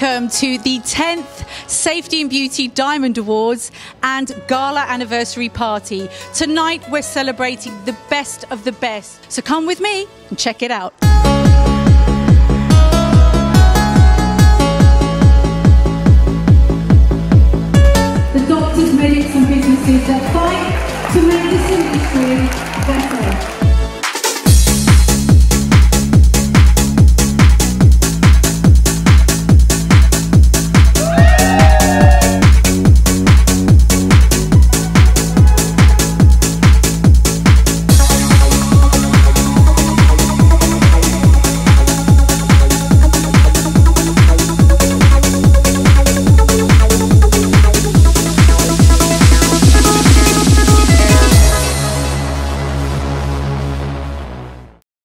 welcome to the 10th Safety in Beauty Diamond Awards and Gala Anniversary Party. Tonight we're celebrating the best of the best. So come with me and check it out. The doctors, medics and businesses that fight to make this industry.